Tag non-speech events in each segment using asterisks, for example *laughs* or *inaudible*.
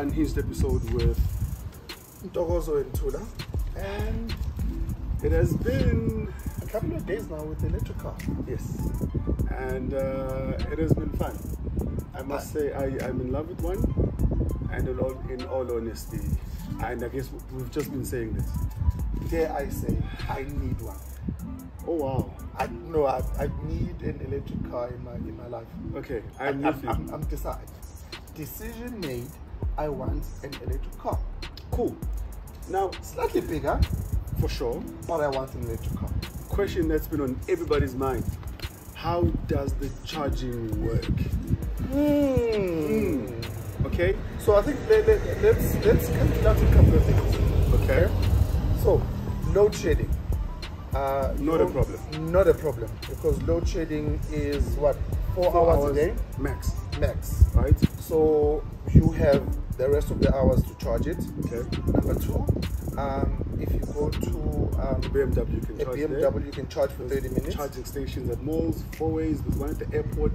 unhinged episode with Ntokozo and Thula. and it has been A couple of days now with the electric car. yes and uh, it has been fun i must say I, i'm in love with one and in all, in all honesty and i guess we've just been saying this Dare I say, I need one. oh wow I no, I, I need an electric car in my in my life. okay i'm I'm, you I'm, I'm decided. Decision made. I want an electric car. cool now Slightly bigger, for sure but I want an electric car. question that's been on everybody's mind how does the charging work Hmm. okay So I think let, let, let's let's calculate a couple of things. okay So load shedding. Uh, Not a problem. Not a problem because load shedding is what four, Four hours, a day max max. right So you have the rest of the hours to charge it. okay Number two, um, if you go to um, bmw you can a charge BMW, there. you can charge for 30 minutes, charging stations at malls four ways there's one at the airport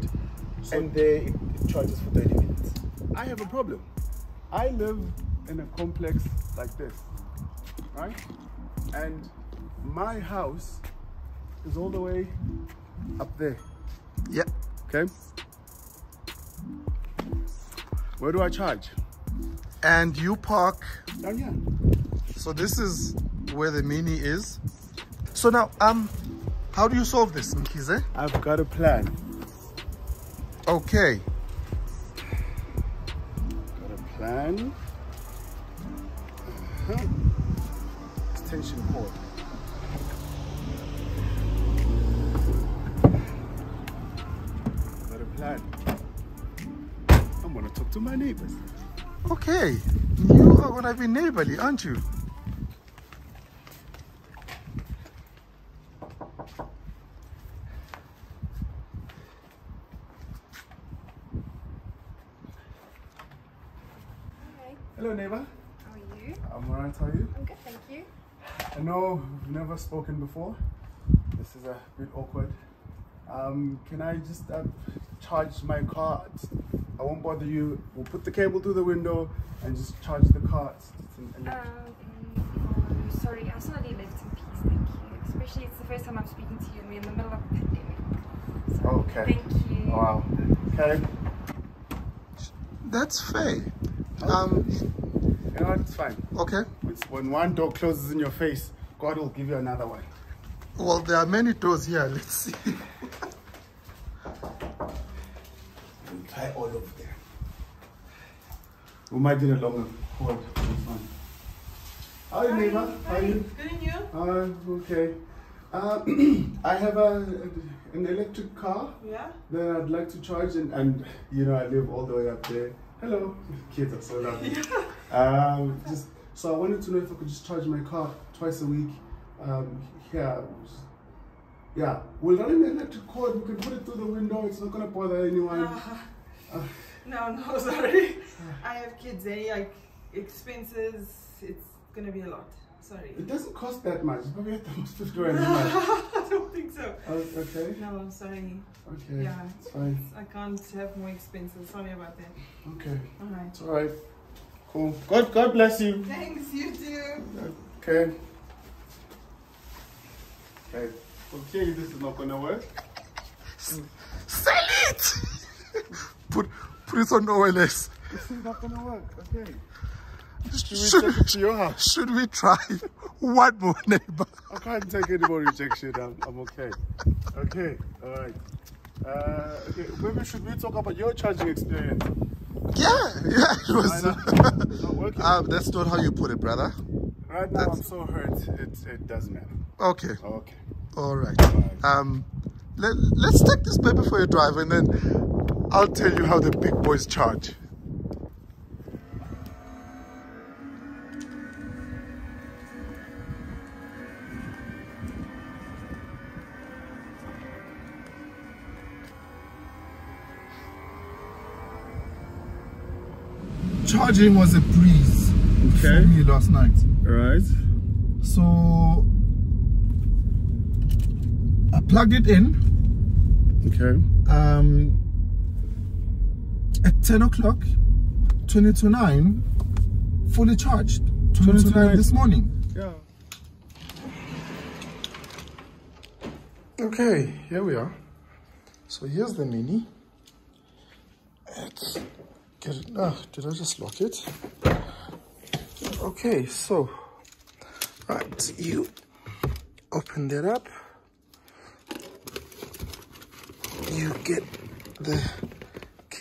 so and there it, it charges for 30 minutes. I have a problem. I live in a complex like this, right? And my house is all the way up there, Yeah. okay? Where do I charge? And you park. Down here. So this is where the mini is. So now, um, how do you solve this, Mkize? I've got a plan. Okay. Got a plan. Uh-huh. Extension cord. Got a plan. I'm gonna talk to my neighbors. Okay. You are gonna be neighborly, aren't you? Hello, neighbor. how are you? I'm alright. How are you? I'm good, thank you. I know we've never spoken before. This is a bit awkward. Um, can I just uh, charge my car? I won't bother you. We'll put the cable through the window and just charge the car. It's- it's an Um, oh, sorry, I saw the left in peace, thank you. Especially it's the first time I'm speaking to you and we're in the middle of a pandemic. So, Okay. Thank you. Wow. Okay. That's fair. Um, You know what? It's fine. okay. It's when one door closes in your face, God will give you another one. Well, there are many doors here. Let's see. *laughs* We'll try all of them. We might do a longer cord. It's fine. Hi, neighbor. How are you? Good and you? Uh, okay. Uh, *clears throat* I have a, an electric car Yeah. that I'd like to charge, and, and you know, I live all the way up there. Hello, *laughs* kids are so lovely. *laughs* Um, just so I wanted to know if I could just charge my car twice a week. Um, here, yeah, we'll run an electric cord. We can put it through the window. It's not gonna bother anyone. Uh, *sighs* no, no, *laughs* sorry. *sighs* I have kids, eh? Like expenses, it's gonna be a lot. Sorry. It doesn't cost that much. It's probably at the *laughs* most fifty rand a month. I don't think so. Oh, okay, No, I'm sorry. okay, Yeah. it's fine. I can't have more expenses. Sorry about that. Okay, Alright. it's all right. Cool. God, God bless you. Thanks, you too. Okay. Okay. Okay, this is not gonna work. Sell it! Put, put it on OLX. This is not gonna work. Okay. Should we to your house? Should we try *laughs* one more neighbor? I can't take any more rejection. I'm, I'm okay. Okay, all right. Uh, okay, maybe should we talk about your charging experience? Yeah, yeah, it was. not? *laughs* It's not working. Um, that's not how you put it, brother. right now, that's- I'm so hurt. It, it doesn't matter. Okay, Okay. all right. Um, let, let's take this paper for your drive and then I'll tell you how the big boys charge. Charging was a breeze for Okay. me last night. All right. So I plugged it in Okay. um, at 10 o'clock, 20 to 9, fully charged. 20 to 9 this morning. Yeah. Okay, here we are. So here's the mini. Let's get it. Ah, did I just lock it? Okay, so right, you open that up. You get the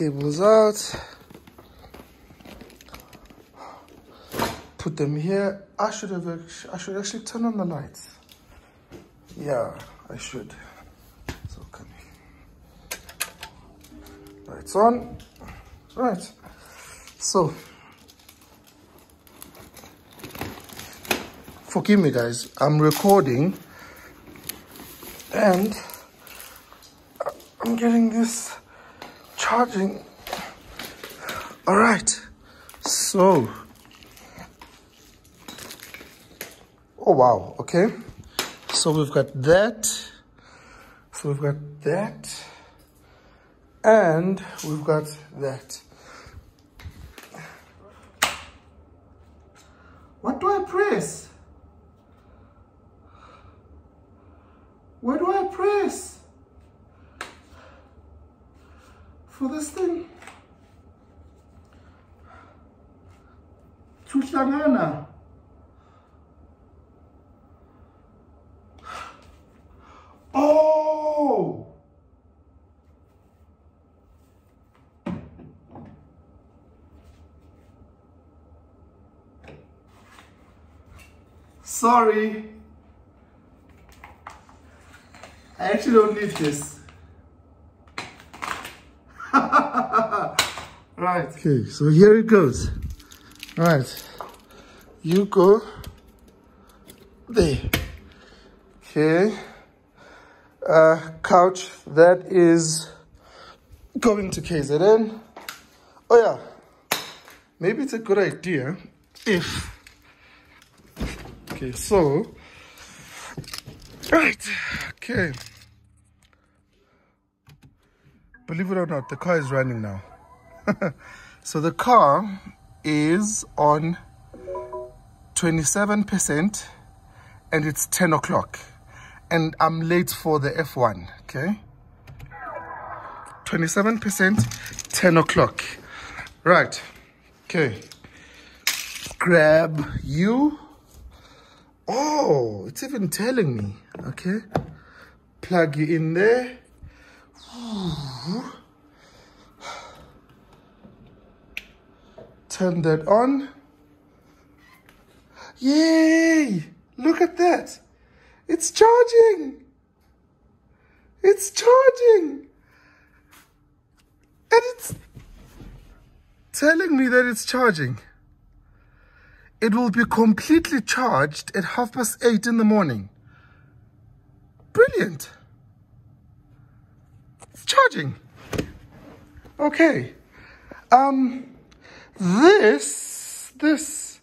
cables out. Put them here. I should have. I should actually turn on the lights. Yeah, I should. So here. Lights on. Right. So, forgive me, guys. I'm recording, and I'm getting this charging. All right. So. Oh wow. Okay. So we've got that. So we've got that. And we've got that. What do I press? Where do I press? For this thing? Chuhlangana. Oh! Sorry. I actually don't need this. Right. Okay, so here it goes. Right. You go there. Okay uh, couch that is going to KZN. Oh yeah, maybe it's a good idea if. Okay, so right, okay. Believe it or not, the car is running now. *laughs* so the car is on 27% and it's 10 o'clock and I'm late for the F1, okay? 27%, 10 o'clock. Right, okay. Grab you. Oh, it's even telling me, okay? Plug you in there. Turn that on. Yay! Look at that. It's charging. It's charging. And it's telling me that it's charging. It will be completely charged at half past eight in the morning. Brilliant. It's charging. Okay. Um, this, this,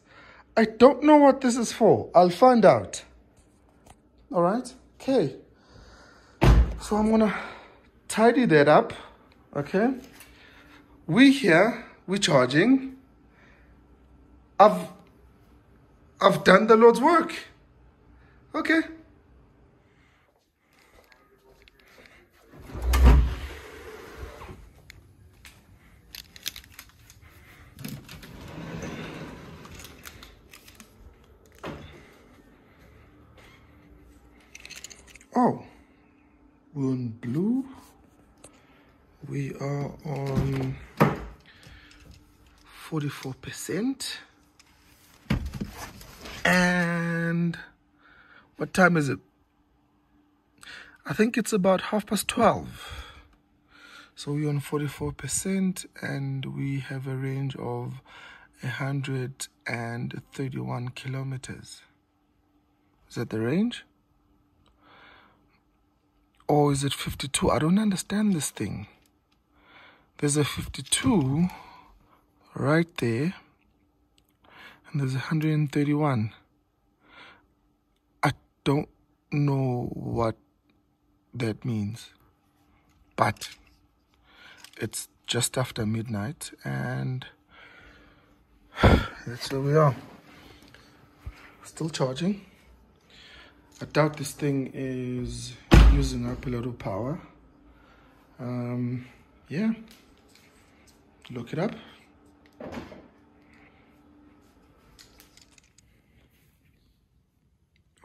I don't know what this is for. I'll find out. All right. Okay. So I'm gonna tidy that up. Okay. We here, we're charging. I've I've done the Lord's work. Okay. Oh, we're on blue. We are on 44%. And what time is it? I think it's about half past 12. So we're on 44% and we have a range of 131 kilometers. Is that the range? Or is it 52? I don't understand this thing. There's a 52 right there. And there's 131. I don't know what that means. But it's just after midnight and that's where we are. Still charging. I doubt this thing is using up a lot of power. Um, yeah, look it up.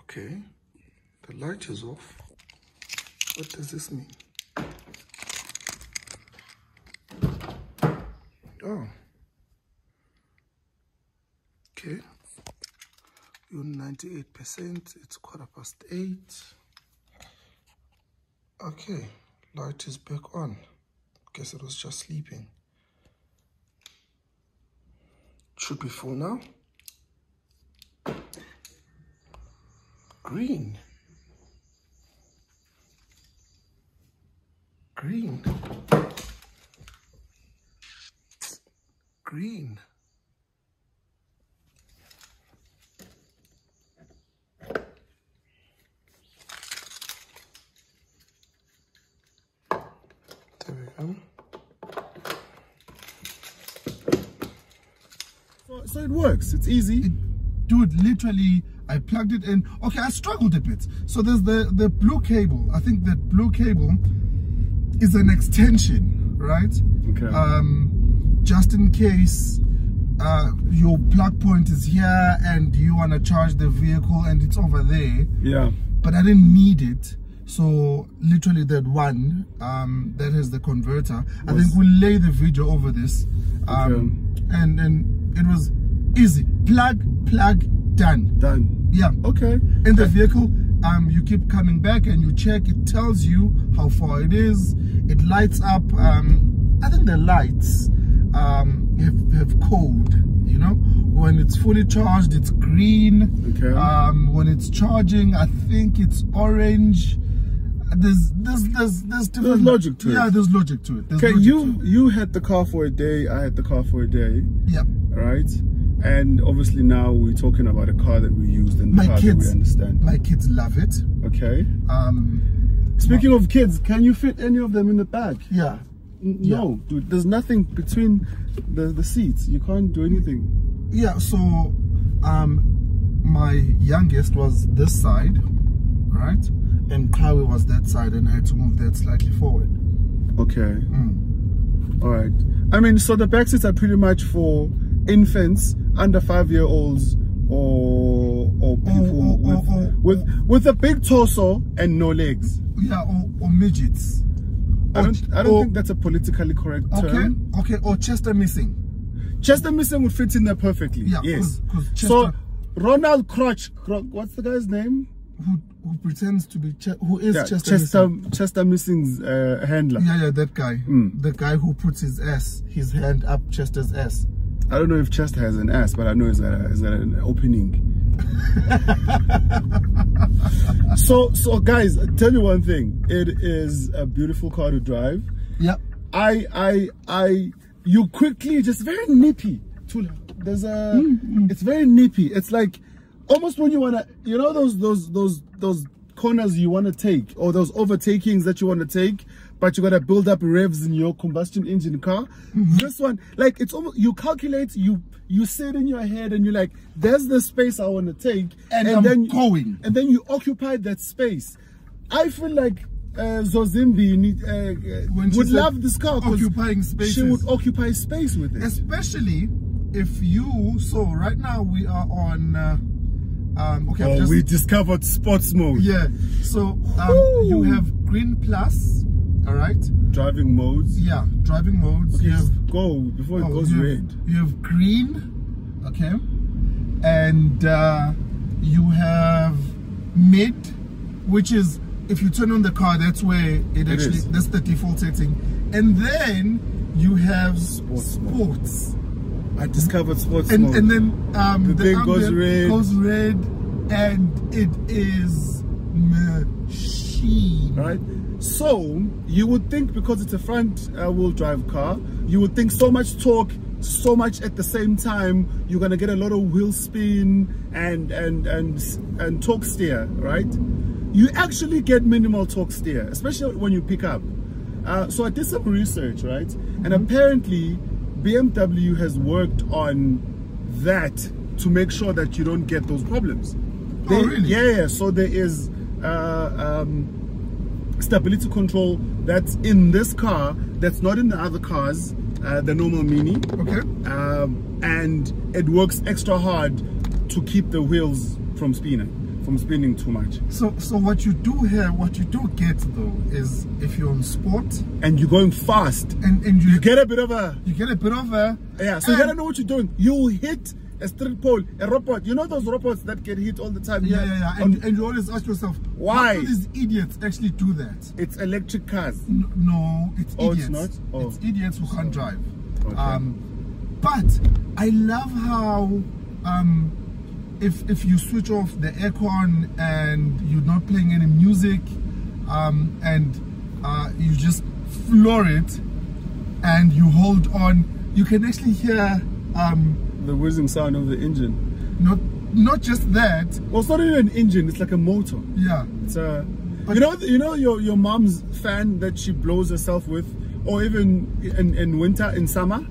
Okay, the light is off. What does this mean? Oh. Okay. You're 98%. It's quarter past eight. Okay. Light is back on. Guess it was just sleeping. Should be full now. Green. Green. Green. There we go. So, it works. It's easy. Dude, literally, I plugged it in. Okay, I struggled a bit. So there's the, the blue cable. I think that blue cable is an extension, right? Okay. Um, just in case uh, your plug point is here and you want to charge the vehicle and it's over there. yeah. But I didn't need it. So literally that one um, that has the converter. I think we'll lay the video over this. Um, and, and it was easy. Plug, plug, done. Done. Yeah. Okay. In the vehicle, um, you keep coming back and you check. It tells you how far it is. It lights up. Um, I think the lights um, have, have code. You know, when it's fully charged, it's green. Okay. Um, when it's charging, I think it's orange. There's there's there's there's different logic to it. Yeah, there's logic to it. There's Okay, you it. you had the car for a day. I had the car for a day. Yeah. right? And obviously now we're talking about a car that we used and the My car that we understand. my kids love it. Okay. Um, Speaking of kids, can you fit any of them in the bag? yeah. N- No, dude. There's nothing between the the seats. You can't do anything. Yeah, so um my youngest was this side, right? And Chloe was that side and I had to move that slightly forward. Okay. Mm. All right. I mean, so the back seats are pretty much for infants, under five year olds, or or people or- with, or- with with a big torso and no legs. Yeah, or, midgets. I don't I don't think that's a politically correct term. okay, okay, or Chester missing. Chester Missing would fit in there perfectly. Yeah, yes. 'cause- 'cause so Ronald Crotch, what's the guy's name? Who who pretends to be Ch- who is Yeah, Chester, Chester missing? Chester Missing's uh, handler. Yeah, yeah, that guy. Mm. The guy who puts his ass, his hand up Chester's ass. I don't know if Chester has an ass, but I know it's, a, it's an opening. *laughs* so, so guys, tell you one thing. It is a beautiful car to drive. Yep. I, I, I, you quickly, just very nippy. To, there's a, mm, mm. it's very nippy. It's like almost when you wanna, you know, those, those, those, those corners you wanna take, or those overtakings that you wanna take, but you gotta build up revs in your combustion engine car. This one, like, it's almost, you calculate, you, you sit in your head and you're like, there's the space I wanna take, And I'm then going. and then you occupy that space. I feel like uh, Zozimbi need, uh, When would love this car occupying space. She would occupy space with it. especially if you so right now we are on uh, Um, okay, Oh, just- we discovered sports mode. yeah. So um, you have green plus. All right. Driving modes. Yeah. Driving modes. Okay, You have go before it Oh, goes you have, red. You have green, okay, and uh, you have mid, which is if you turn on the car, that's where it, actually is. that's the default setting, and then you have Sports sports, I discovered sports and mode. and then um, The thing goes red. goes red, and it is machine. right? So you would think because it's a front uh, wheel drive car, you would think so much torque, so much at the same time, you're gonna get a lot of wheel spin and and and and torque steer, right? You actually get minimal torque steer, especially when you pick up. Uh, so I did some research, right? And apparently BMW has worked on that to make sure that you don't get those problems. Oh, really? Yeah, yeah. So there is uh, um, stability control that's in this car that's not in the other cars, uh, the normal Mini. Okay. Um, and it works extra hard to keep the wheels from spinning, from spinning too much. So so what you do here, what you do get though, is if you're on sport And you're going fast. and and you, You get a bit of a you get a bit of a yeah. So you gotta know what you're doing. You hit a street pole, a robot. You know those robots that get hit all the time. Yeah, yeah, yeah. On- And, and you always ask yourself, Why? How do these idiots actually do that? it's electric cars. N- No, it's Oh, it's idiots. not? Oh. It's idiots who can't drive. Okay. Um, but I love how um, if if you switch off the aircon and you're not playing any music, um, and uh, you just floor it, and you hold on, you can actually hear um, The whizzing sound of the engine. not not just that, Well, it's not even an engine. It's like a motor. yeah. It's a, But- you know, you know your your mom's fan that she blows herself with, or even in, in winter, in summer.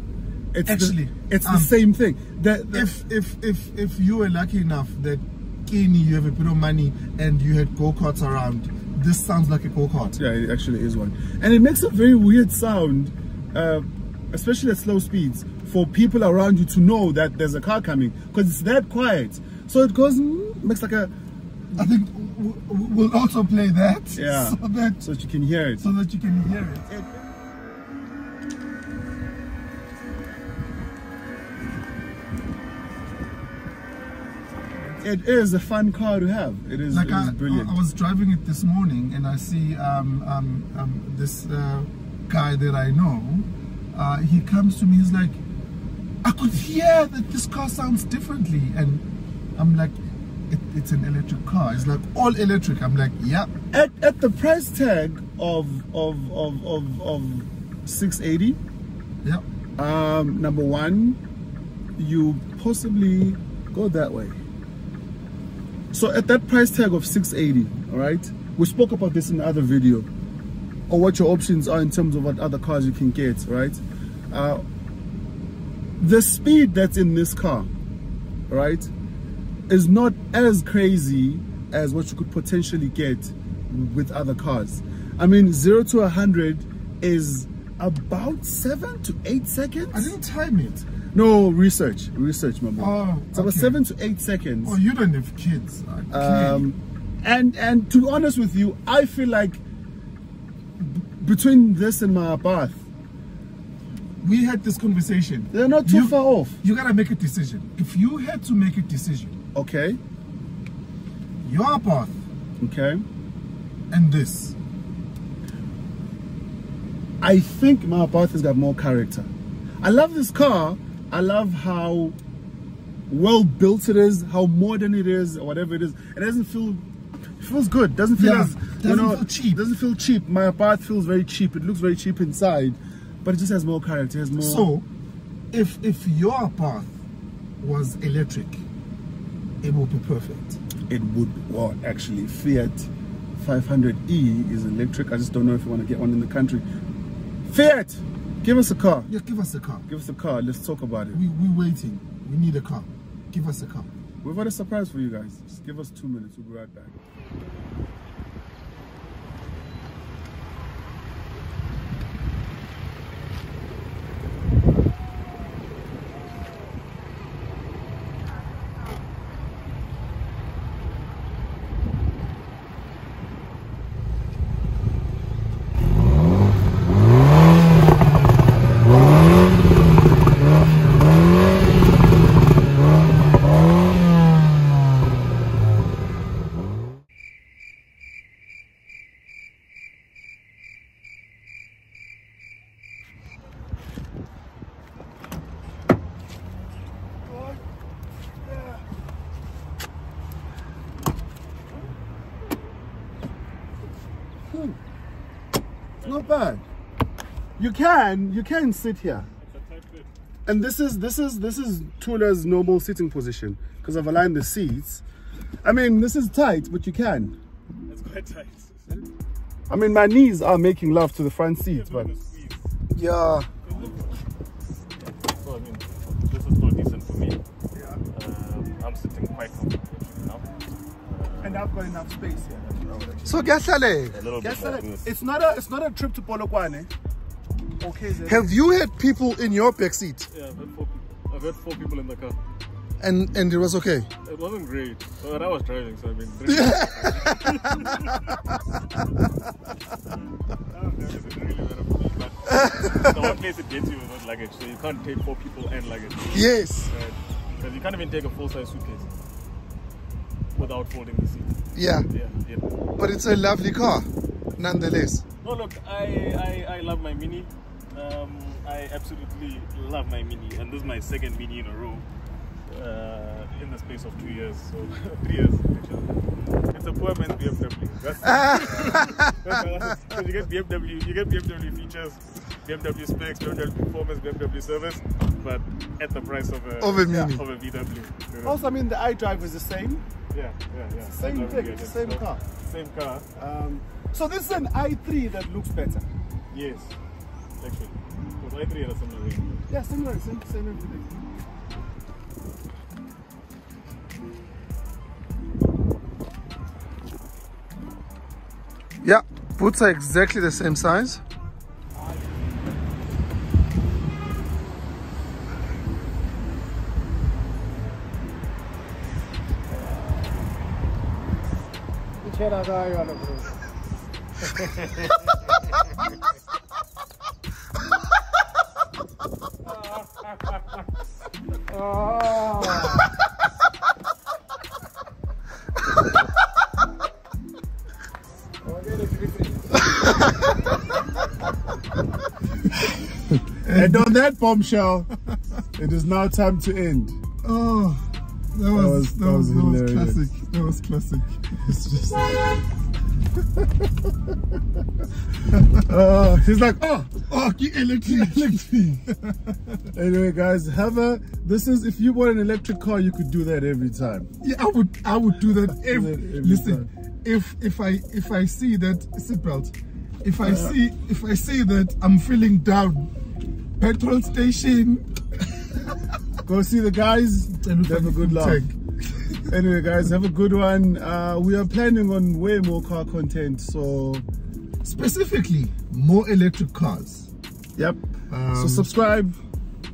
It's Actually, the, it's um, the same thing. The, if if if if you were lucky enough that Kini you have a bit of money and you had go-karts around, this sounds like a go-kart. yeah, it actually is one, and it makes a very weird sound, uh, especially at slow speeds, for people around you to know that there's a car coming because it's that quiet. So it goes mm, makes like a I think we'll also play that yeah, *laughs* so that so that you can hear it. so that you can hear it. It is a fun car to have. It is, Like it is I, brilliant. I was driving it this morning and I see um, um, um, this uh, guy that I know. Uh, he comes to me. He's like, I could hear that this car sounds differently, and I'm like, it, it's an electric car. It's like all electric. I'm like, yeah. at, at the price tag of of of of, of 680 Yeah. um number one you possibly go that way so at that price tag of 680 all right we spoke about this in the other video or what your options are in terms of what other cars you can get right uh, the speed that's in this car right is not as crazy as what you could potentially get with other cars. I mean, zero to a hundred is about seven to eight seconds. I didn't time it. No research, research, my boy. Oh, it's about seven to eight seconds. Oh, you don't have kids. Okay. Um, and and to be honest with you, I feel like between this and my Abarth, we had this conversation. they're not too You- far off. You gotta make a decision. If you had to make a decision, Okay, your Abarth okay. and this, I think my Abarth has got more character. I love this car. I love how well built it is, how modern it is, or whatever it is. It doesn't feel it feels good. Doesn't feel Yeah, as doesn't know feel cheap. Doesn't feel cheap. My Abarth feels very cheap. It looks very cheap inside, but it just has more character. It has more. So, if if your Abarth was electric, it would be perfect. it would well actually Fiat 500e is electric. I just don't know if you want to get one in the country. Fiat, give us a car. Yeah, give us a car. Give us a car. Let's talk about it. We we waiting. We need a car. Give us a car. We've got a surprise for you guys. Just give us two minutes. We'll be right back. Not bad. You can, you can sit here. And this is this is this is Thula's normal sitting position because I've aligned the seats. I mean, this is tight, but you can. It's quite tight. I mean, my knees are making love to the front seat, but yeah. So I mean, this is still decent for me. Um, I'm sitting quite comfortably now. And I've got enough space here. So Gaslale, A little Guess more that loose. it's not a it's not a trip to Polokwane. Okay, Zed. have you had people in your back seat Yeah, I've had four people. I've had four people in the car. and and it was okay? It wasn't great, but I was driving, so I mean. Really, the one place it gets you is with luggage, so you can't take four people and luggage. Yes. Because you can't even take a full size suitcase without folding the seat. Yeah. Yeah, yeah. But it's a lovely car, nonetheless. No, look, I, I, I love my Mini. Um, I absolutely love my Mini, and this is my second Mini in a row. Uh, in the space of two years, so *laughs* three years actually. It's a poor man's BMW. That's, that's *laughs* because you get BMW, you get BMW features, BMW specs, BMW performance, BMW service, but at the price of a Of a Mini. of a VW. you know. Also, I mean, the iDrive is the same. Yeah, yeah, yeah. Same I thing, it, it's yeah. the same So, car. Same car. Um, so this is an i3 that looks better. Yes, actually. Because i3 had a similar range. Yeah, similar, same, same everything. Yeah, boots are exactly the same size. And on that bombshell, it is now time to end. Oh, that was was- that that was, was that was classic. That was classic. It's just *laughs* Uh, he's like, oh, oh, get electric. *laughs* anyway, guys, have a. This is if you want an electric car, you could do that every time. yeah, I would I would do that *laughs* every, every listen. If if I if I see that seatbelt, if I see if I see that I'm feeling down, petrol station Go see the guys. and Have a good laugh. Anyway, guys, have a good one. Uh, we are planning on way more car content, so Specifically, more electric cars. yep. so Um, subscribe,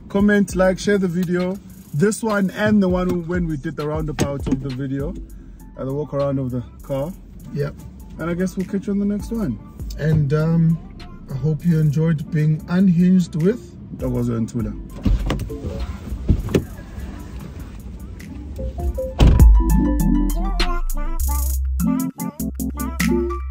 comment, like, share the video. This one and the one when we did the roundabout of the video, uh, the walk around of the car. Yep. And I guess we'll catch you on the next one. And um, I hope you enjoyed being unhinged with That was Ntula. my way, my my.